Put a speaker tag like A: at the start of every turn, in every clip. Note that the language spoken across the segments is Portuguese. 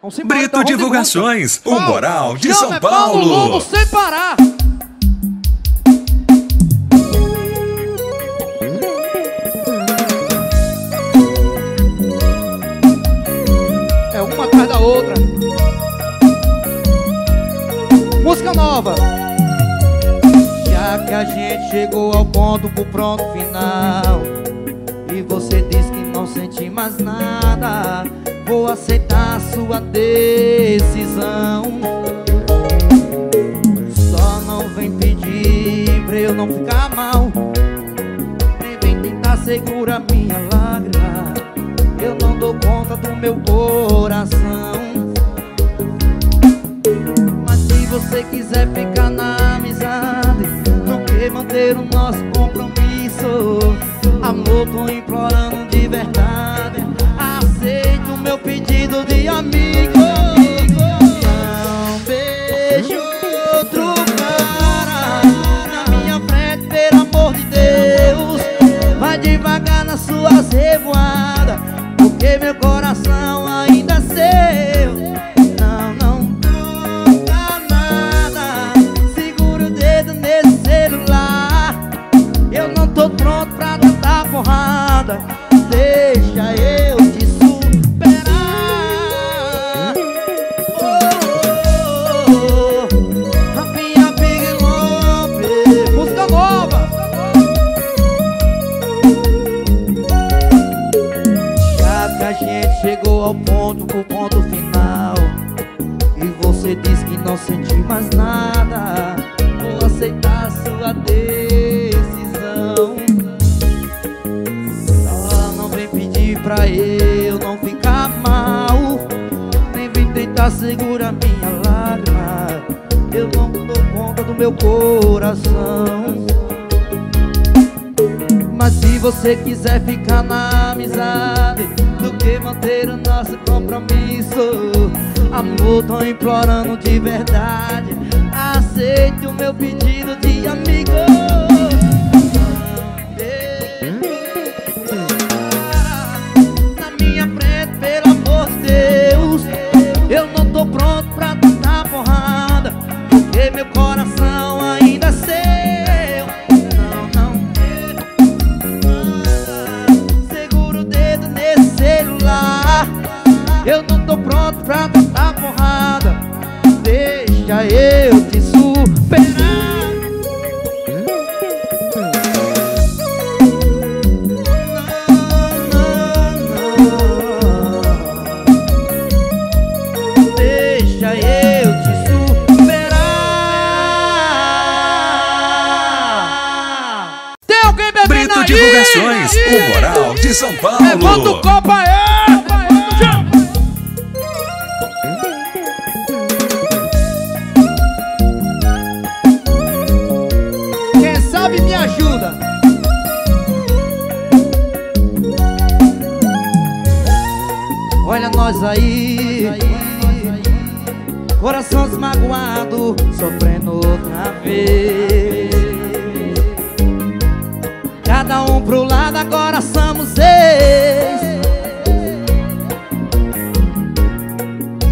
A: Embora,
B: Brito
A: então, de
B: Divulgações, o moral de
A: Chama
B: São
A: é Paulo Lobo
B: Paulo.
A: sem parar. É uma atrás da outra. Música nova. Já que a gente chegou ao ponto pro pronto final E você diz que não sente mais nada Vou aceitar sua decisão. Só não vem pedir pra eu não ficar mal. Nem vem tentar segurar minha lágrima. Eu não dou conta do meu coração. Mas se você quiser ficar na amizade Não quer manter o nosso compromisso. Amor, tô implorando de verdade pedido meu coração. Mas se você quiser ficar na amizade Do que manter o nosso compromisso? Amor, tô implorando de verdade. Aceite o meu pedido de amigo. Na minha
B: Divulgações, o moral de São
A: Levanta o
B: Paulo.
A: copo aí! Quem sabe me ajuda. Olha nós aí, coração esmagoado, sofrendo outra vez. Cada um pro lado, agora somos ex.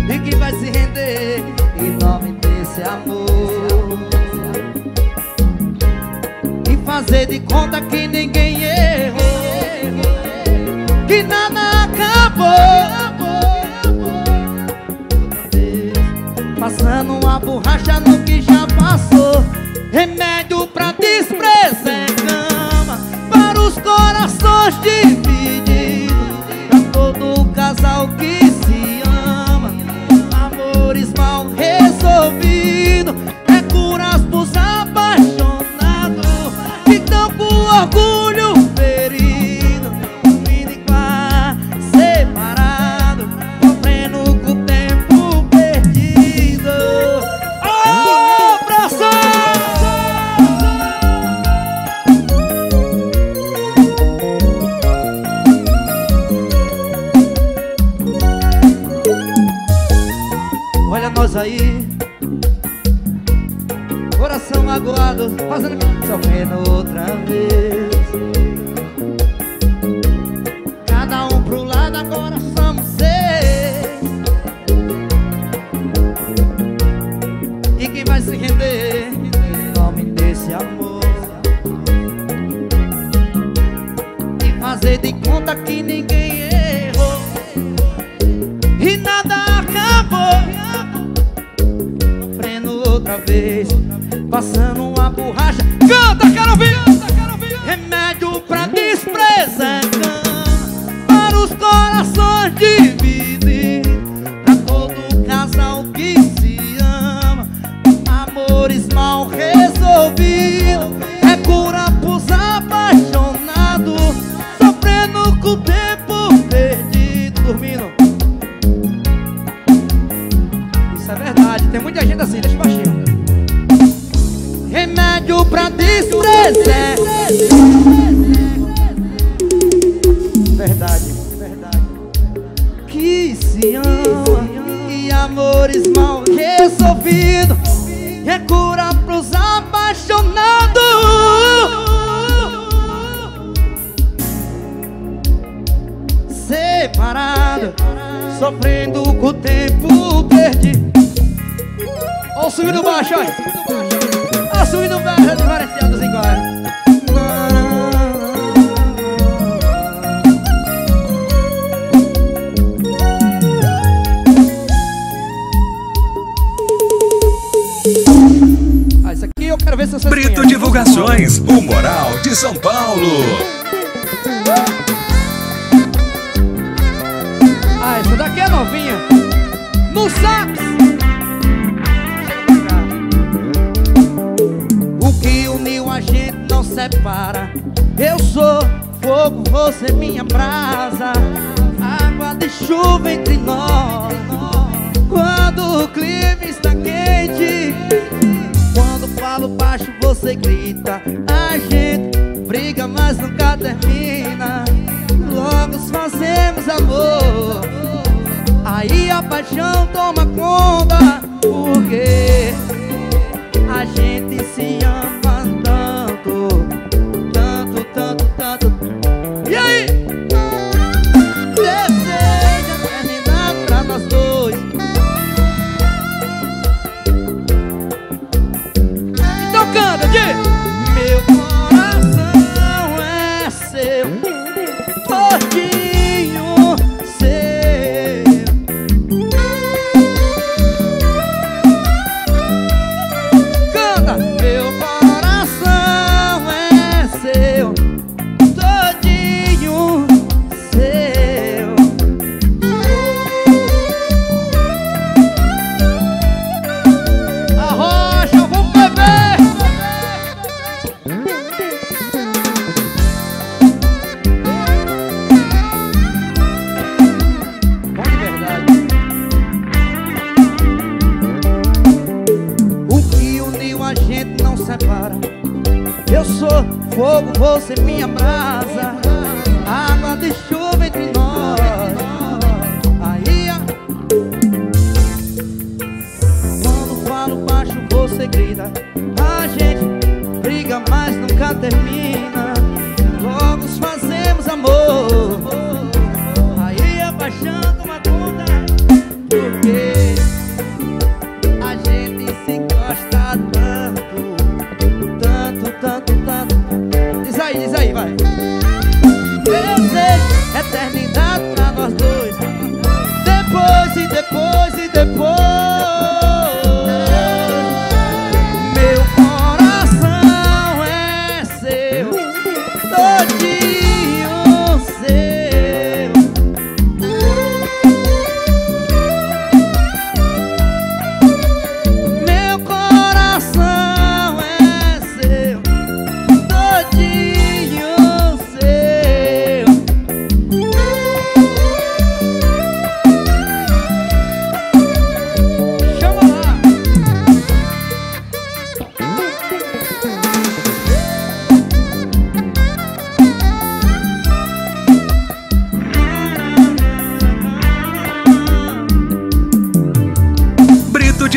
A: E que vai se render em nome desse amor? E fazer de conta que ninguém errou Que nada acabou. Passando uma borracha no que já passou. Remédio sofrendo outra vez. Cada um pro lado, agora somos seis.
C: E quem vai
A: se render em nome desse amor? E fazer de conta que ninguém errou. E nada acabou. Sofrendo outra vez. Passando uma borracha. Canta, quero ouvir! Remédio pra desprezar Ama E amores mal resolvidos É cura pros apaixonados. Separado Sofrendo com o tempo perdido Ó o subindo baixo, olha Ó o subindo baixo
B: São Paulo.
A: Ah, essa daqui é novinha. No sax. O que uniu a gente não separa. Eu sou fogo, você minha brasa. Água de chuva entre nós. Quando o clima está quente. Quando falo baixo, você grita. A gente briga, mas nunca termina. Logo fazemos amor. Aí a paixão toma conta. Porque a gente se ama fogo, você minha brasa. Água de chuva entre nós. Aí. Quando falo baixo, você grita. A gente briga, mas nunca termina.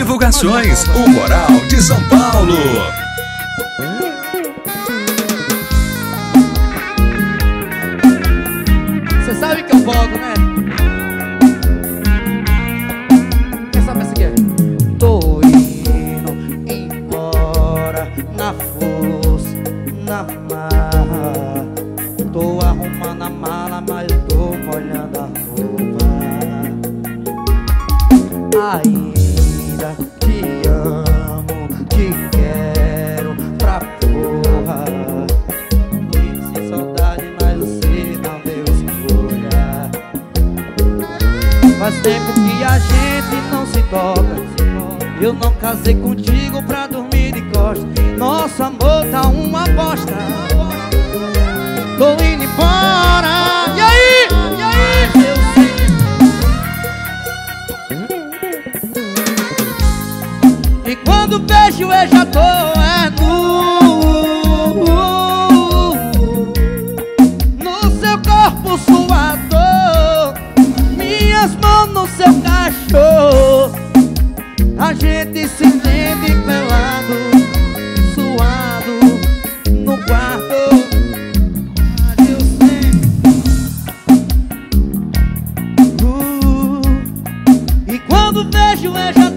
B: Divulgações, o Moral de São Paulo.
A: Você sabe que eu volto, né? Quem sabe essa aqui é? Tô indo embora na força, na marra. Faz tempo que a gente não se toca. Eu não casei contigo pra dormir de costas. Nosso amor tá uma bosta. Tô indo embora.
C: E aí? E aí?
A: E quando beijo eu já tô gente se entende pelado, suado no quarto. Uh, e quando vejo eu já